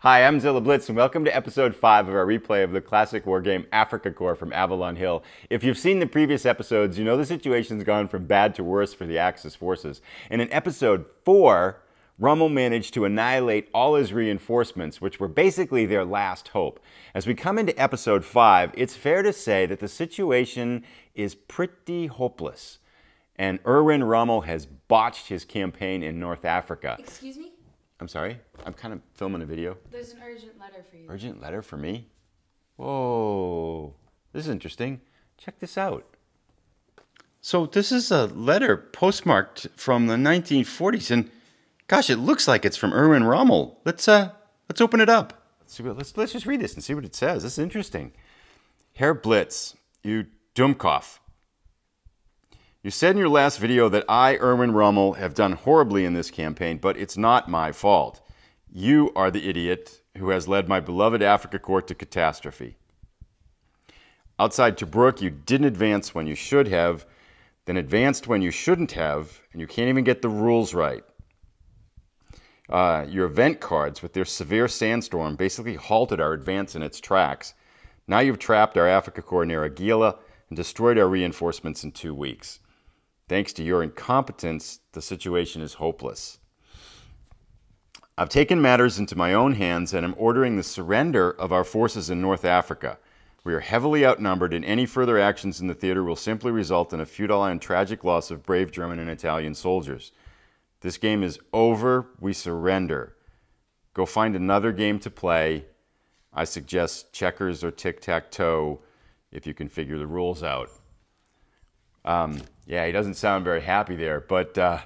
Hi, I'm Zilla Blitz, and welcome to episode 5 of our replay of the classic war game Afrika Korps from Avalon Hill. If you've seen the previous episodes, you know the situation's gone from bad to worse for the Axis forces. And in episode 4, Rommel managed to annihilate all his reinforcements, which were basically their last hope. As we come into episode 5, it's fair to say that the situation is pretty hopeless. And Erwin Rommel has botched his campaign in North Africa. Excuse me? I'm sorry? I'm kind of filming a video. There's an urgent letter for you. Urgent letter for me? Whoa, this is interesting. Check this out. So, this is a letter postmarked from the 1940s, and gosh, it looks like it's from Erwin Rommel. Let's, uh, let's open it up. Let's, see what, let's, let's just read this and see what it says. This is interesting. Herr Blitz, you Dummkopf. You said in your last video that I, Erwin Rommel, have done horribly in this campaign, but it's not my fault. You are the idiot who has led my beloved Afrika Korps to catastrophe. Outside Tobruk, you didn't advance when you should have, then advanced when you shouldn't have, and you can't even get the rules right. Uh, your event cards, with their severe sandstorm, basically halted our advance in its tracks. Now you've trapped our Afrika Korps near Agila and destroyed our reinforcements in two weeks. Thanks to your incompetence, the situation is hopeless. I've taken matters into my own hands and am ordering the surrender of our forces in North Africa. We are heavily outnumbered, and any further actions in the theater will simply result in a futile and tragic loss of brave German and Italian soldiers. This game is over. We surrender. Go find another game to play. I suggest checkers or tic tac toe if you can figure the rules out. Um, yeah, he doesn't sound very happy there, but uh,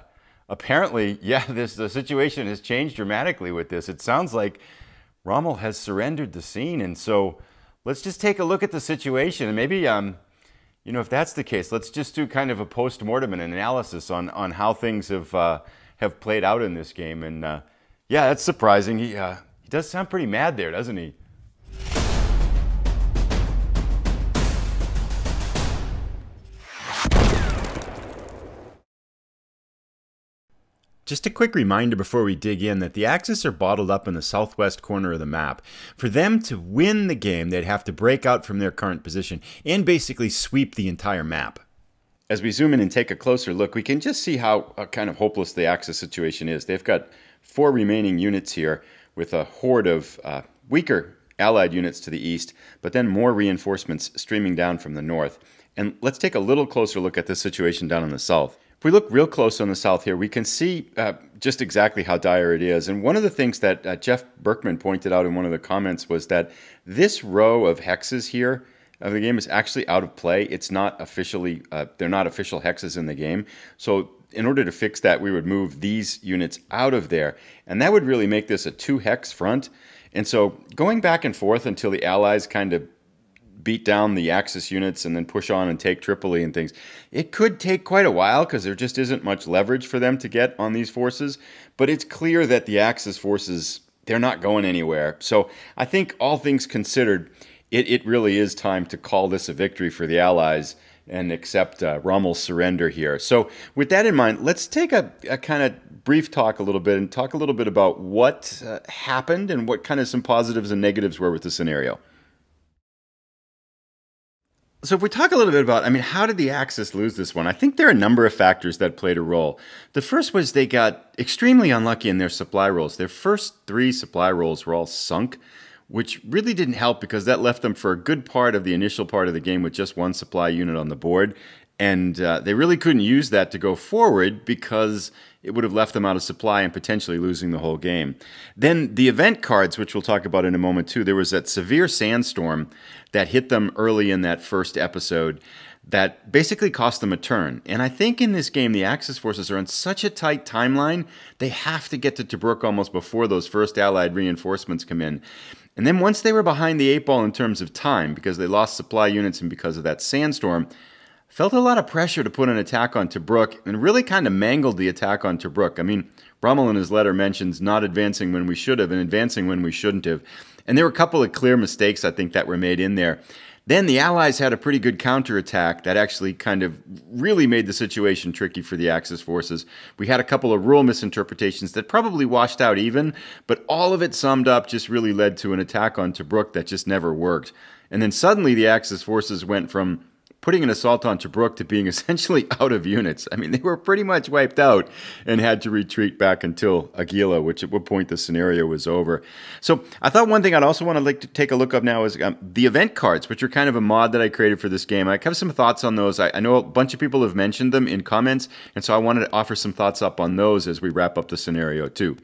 apparently, yeah, this the situation has changed dramatically with this. It sounds like Rommel has surrendered the scene, and so let's just take a look at the situation, and maybe, um, you know, if that's the case, let's just do kind of a post-mortem and analysis on on how things have uh, have played out in this game. And uh, yeah, that's surprising. He uh, he does sound pretty mad there, doesn't he? Just a quick reminder before we dig in that the Axis are bottled up in the southwest corner of the map. For them to win the game, they'd have to break out from their current position and basically sweep the entire map. As we zoom in and take a closer look, we can just see how uh, kind of hopeless the Axis situation is. They've got four remaining units here with a horde of uh, weaker Allied units to the east, but then more reinforcements streaming down from the north. And let's take a little closer look at this situation down in the south. If we look real close on the south here, we can see uh, just exactly how dire it is. And one of the things that uh, Jeff Berkman pointed out in one of the comments was that this row of hexes here of the game is actually out of play. It's not officially, uh, they're not official hexes in the game. So in order to fix that, we would move these units out of there. And that would really make this a two hex front. And so going back and forth until the Allies kind of beat down the Axis units and then push on and take Tripoli and things. It could take quite a while because there just isn't much leverage for them to get on these forces. But it's clear that the Axis forces, they're not going anywhere. So I think all things considered, it, it really is time to call this a victory for the Allies and accept uh, Rommel's surrender here. So, with that in mind, let's take a, a kind of brief talk a little bit and talk a little bit about what uh, happened and what kind of some positives and negatives were with the scenario. So if we talk a little bit about, I mean, how did the Axis lose this one? I think there are a number of factors that played a role. The first was they got extremely unlucky in their supply rolls. Their first three supply rolls were all sunk, which really didn't help because that left them for a good part of the initial part of the game with just one supply unit on the board. And uh, they really couldn't use that to go forward because it would have left them out of supply and potentially losing the whole game. Then the event cards, which we'll talk about in a moment too, there was that severe sandstorm that hit them early in that first episode that basically cost them a turn. And I think in this game, the Axis forces are on such a tight timeline, they have to get to Tobruk almost before those first Allied reinforcements come in. And then once they were behind the eight ball in terms of time, because they lost supply units and because of that sandstorm, felt a lot of pressure to put an attack on Tobruk and really kind of mangled the attack on Tobruk. I mean, Rommel in his letter mentions not advancing when we should have and advancing when we shouldn't have. And there were a couple of clear mistakes, I think, that were made in there. Then the Allies had a pretty good counterattack that actually kind of really made the situation tricky for the Axis forces. We had a couple of rule misinterpretations that probably washed out even, but all of it summed up just really led to an attack on Tobruk that just never worked. And then suddenly the Axis forces went from putting an assault on Tobruk to being essentially out of units. I mean, they were pretty much wiped out and had to retreat back until Agila, which at what point the scenario was over. So I thought one thing I'd also want to like to take a look of now is um, the event cards, which are kind of a mod that I created for this game. I have some thoughts on those. I, I know a bunch of people have mentioned them in comments, and so I wanted to offer some thoughts up on those as we wrap up the scenario too.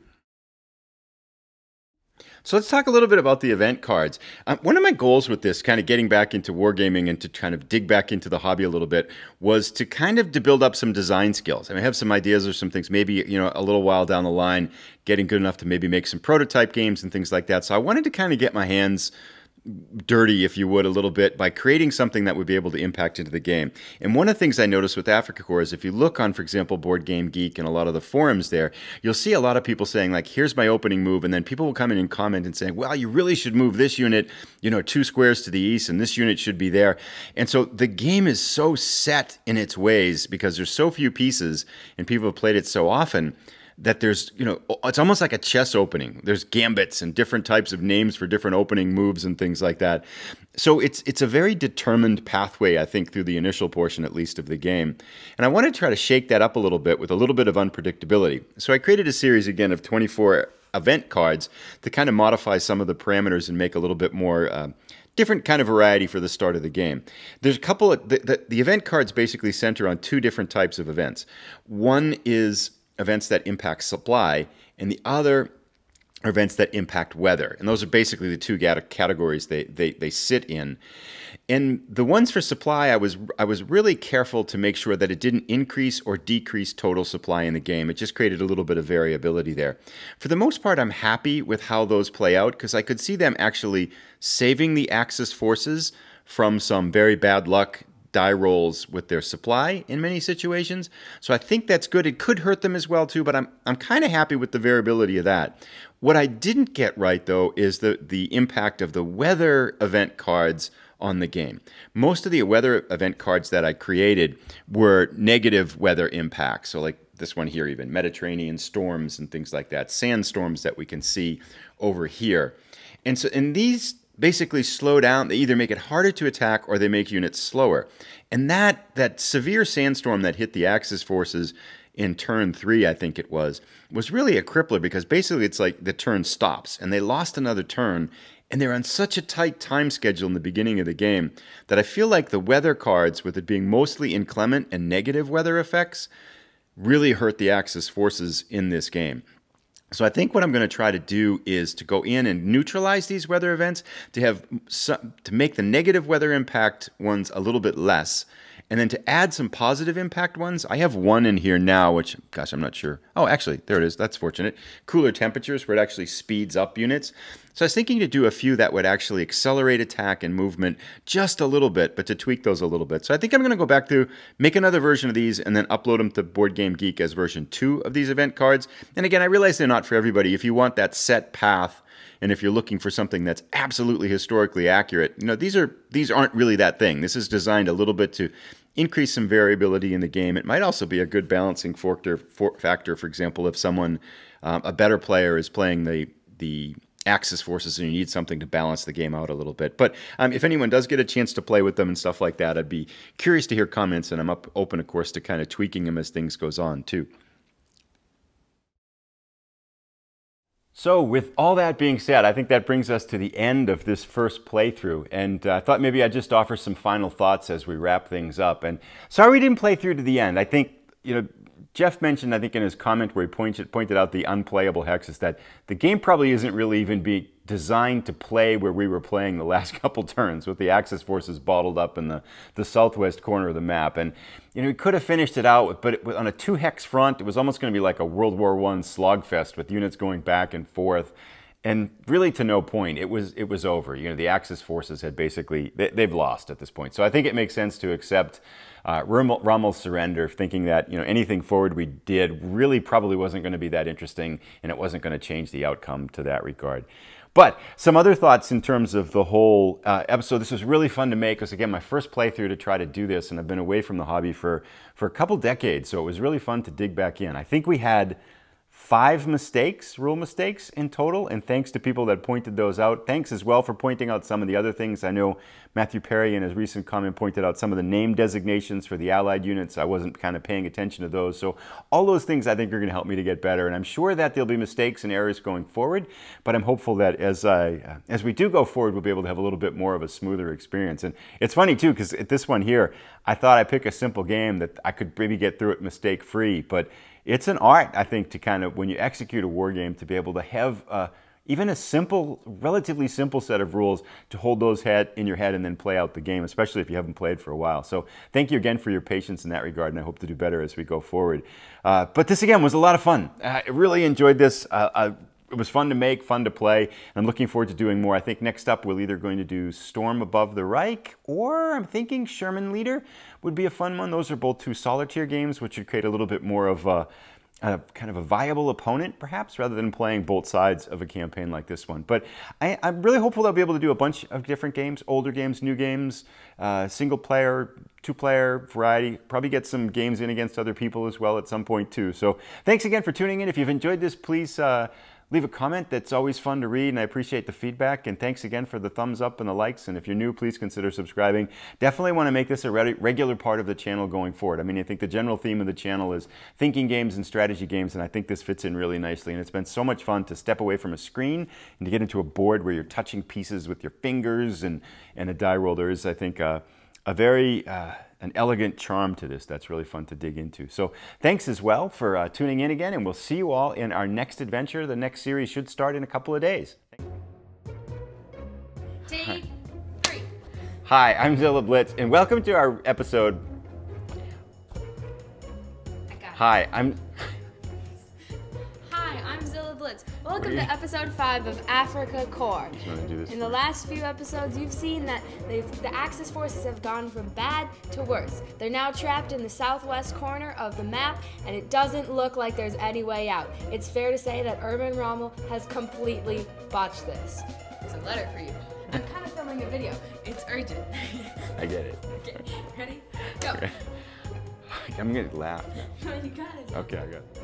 So let's talk a little bit about the event cards. Um, one of my goals with this, kind of getting back into wargaming and to kind of dig back into the hobby a little bit, was to kind of to build up some design skills. I, mean, I have some ideas or some things, maybe you know a little while down the line, getting good enough to maybe make some prototype games and things like that. So I wanted to kind of get my hands dirty, if you would, a little bit by creating something that would be able to impact into the game. And one of the things I noticed with Afrika Korps is if you look on, for example, Board Game Geek and a lot of the forums there, you'll see a lot of people saying like, "Here's my opening move," and then people will come in and comment and say, "Well, you really should move this unit, you know, two squares to the east, and this unit should be there." And so the game is so set in its ways because there's so few pieces, and people have played it so often that there's you know it's almost like a chess opening there's gambits and different types of names for different opening moves and things like that so it's it's a very determined pathway i think through the initial portion at least of the game and i want to try to shake that up a little bit with a little bit of unpredictability so i created a series again of 24 event cards to kind of modify some of the parameters and make a little bit more uh, different kind of variety for the start of the game. There's a couple of the, the, the, event cards basically center on two different types of events. One is events that impact supply, and the other are events that impact weather. And those are basically the two categories they, they, they sit in. And the ones for supply, I was I was really careful to make sure that it didn't increase or decrease total supply in the game. It just created a little bit of variability there. For the most part, I'm happy with how those play out because I could see them actually saving the Axis forces from some very bad luck die rolls with their supply in many situations. So I think that's good. It could hurt them as well too, but I'm I'm kind of happy with the variability of that. What I didn't get right though is the the impact of the weather event cards on the game. Most of the weather event cards that I created were negative weather impacts. So like this one here even Mediterranean storms and things like that, sandstorms that we can see over here. And so in these basically slow down. They either make it harder to attack or they make units slower. And that that severe sandstorm that hit the Axis forces in turn three, I think it was, was really a crippler because basically it's like the turn stops and they lost another turn and they're on such a tight time schedule in the beginning of the game that I feel like the weather cards, with it being mostly inclement and negative weather effects, really hurt the Axis forces in this game. So I think what I'm going to try to do is to go in and neutralize these weather events to have some, to make the negative weather impact ones a little bit less and then to add some positive impact ones, I have one in here now, which, gosh, I'm not sure. Oh, actually, there it is. That's fortunate. Cooler temperatures where it actually speeds up units. So I was thinking to do a few that would actually accelerate attack and movement just a little bit, but to tweak those a little bit. So I think I'm going to go back through, make another version of these, and then upload them to Board Game Geek as version 2 of these event cards. And again, I realize they're not for everybody. If you want that set path and if you're looking for something that's absolutely historically accurate, you know, these are these aren't really that thing. This is designed a little bit to increase some variability in the game. It might also be a good balancing factor, for, factor for example, if someone, um, a better player is playing the, the Axis forces and you need something to balance the game out a little bit. But um, if anyone does get a chance to play with them and stuff like that, I'd be curious to hear comments, and I'm up, open, of course, to kind of tweaking them as things goes on too. So, with all that being said, I think that brings us to the end of this first playthrough. And uh, I thought maybe I'd just offer some final thoughts as we wrap things up. And sorry we didn't play through to the end. I think, you know, Jeff mentioned, I think, in his comment where he pointed, pointed out the unplayable hexes that the game probably isn't really even be designed to play where we were playing the last couple turns with the Axis forces bottled up in the, the southwest corner of the map. And, you know, we could have finished it out, but it, on a two hex front, it was almost going to be like a World War I slogfest with units going back and forth. And really to no point. It was it was over. You know, the Axis forces had basically they, have lost at this point. So I think it makes sense to accept uh, Rommel, Rommel's surrender, thinking that you know anything forward we did really probably wasn't going to be that interesting, and it wasn't going to change the outcome to that regard. But some other thoughts in terms of the whole uh, episode. This was really fun to make. It was again my first playthrough to try to do this, and I've been away from the hobby for for a couple decades, so it was really fun to dig back in. I think we had five mistakes, rule mistakes in total, and thanks to people that pointed those out. Thanks as well for pointing out some of the other things. I know Matthew Perry in his recent comment pointed out some of the name designations for the allied units. I wasn't kind of paying attention to those. So all those things I think are going to help me to get better, and I'm sure that there'll be mistakes and errors going forward, but I'm hopeful that as I as we do go forward, we'll be able to have a little bit more of a smoother experience. And it's funny too, because at this one here, I thought I'd pick a simple game that I could maybe get through it mistake free, but it's an art, I think, to kind of, when you execute a war game, to be able to have uh, even a simple, relatively simple set of rules to hold those head in your head and then play out the game, especially if you haven't played for a while. So thank you again for your patience in that regard, and I hope to do better as we go forward. Uh, but this again was a lot of fun. I really enjoyed this. Uh, I, it was fun to make, fun to play. I'm looking forward to doing more. I think next up we're either going to do Storm Above the Reich or I'm thinking Sherman Leader would be a fun one. Those are both two solitaire games, which would create a little bit more of a, a kind of a viable opponent, perhaps, rather than playing both sides of a campaign like this one. But I, am really hopeful I'll be able to do a bunch of different games, older games, new games, uh, single player, two player variety. Probably get some games in against other people as well at some point too. So thanks again for tuning in. If you've enjoyed this, please. Uh, leave a comment. That's always fun to read, and I appreciate the feedback. And thanks again for the thumbs up and the likes. And if you're new, please consider subscribing. Definitely want to make this a regular part of the channel going forward. I mean, I think the general theme of the channel is thinking games and strategy games, and I think this fits in really nicely. And it's been so much fun to step away from a screen and to get into a board where you're touching pieces with your fingers and, and a die roll. There is, I think, uh, a very uh, an elegant charm to this that's really fun to dig into. So thanks as well for uh, tuning in again, and we'll see you all in our next adventure. The next series should start in a couple of days. Take three. Hi, I'm Zilla Blitz, and welcome to our episode. Hi, I'm. Welcome to episode 5 of Afrika Korps. In the last few episodes, you've seen that the Axis forces have gone from bad to worse. They're now trapped in the southwest corner of the map, and it doesn't look like there's any way out. It's fair to say that Erwin Rommel has completely botched this. There's a letter for you. I'm kind of filming a video. It's urgent. I get it. Okay, ready? Go. Okay. I'm gonna laugh now. No, you got it. Okay, I got it.